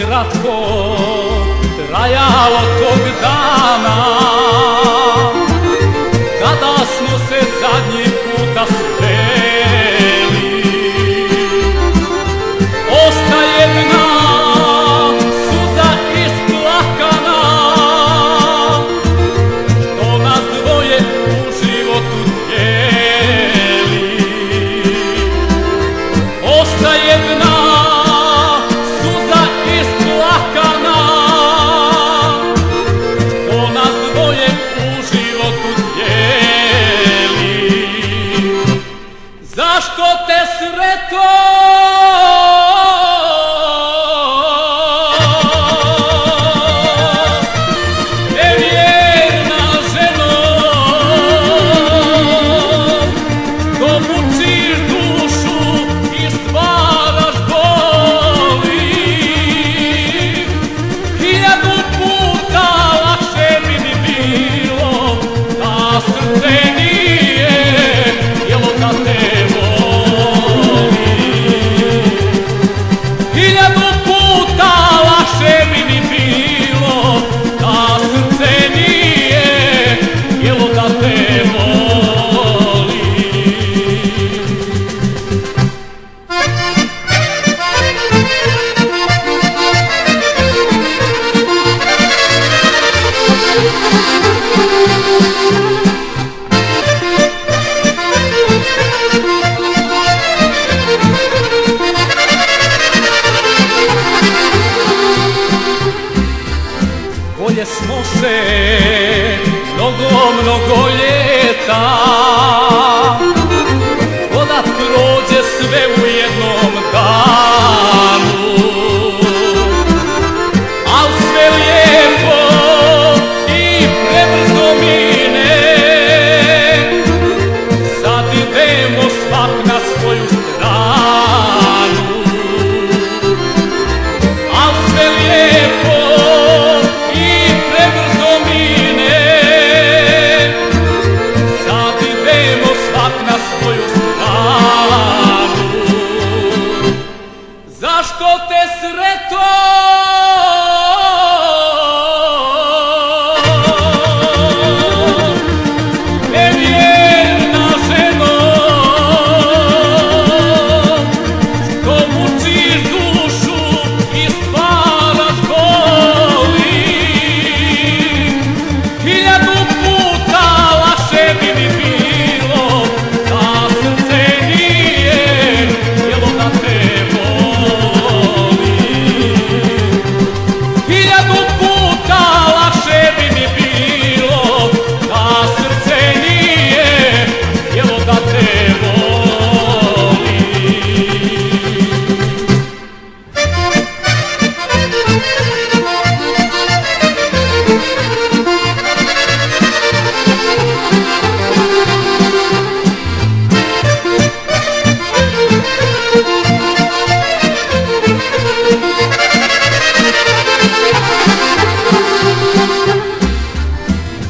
kratko trajalo tog dana. te retorno. nas folhas.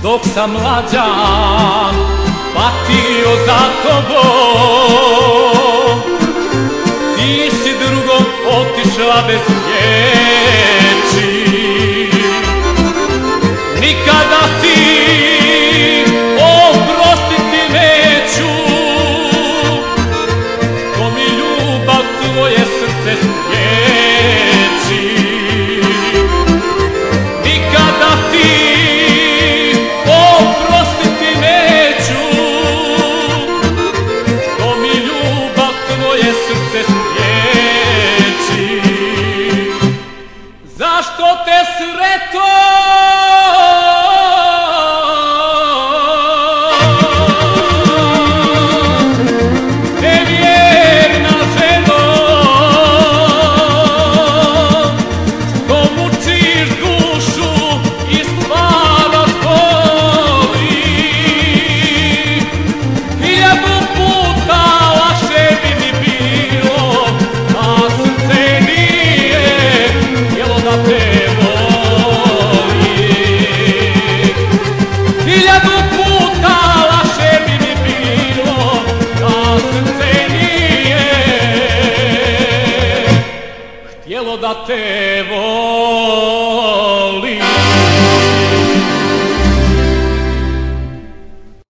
dok sam mlađan patio za tobom Ti si drugom otišla bez nje zašto te sreto? sapevo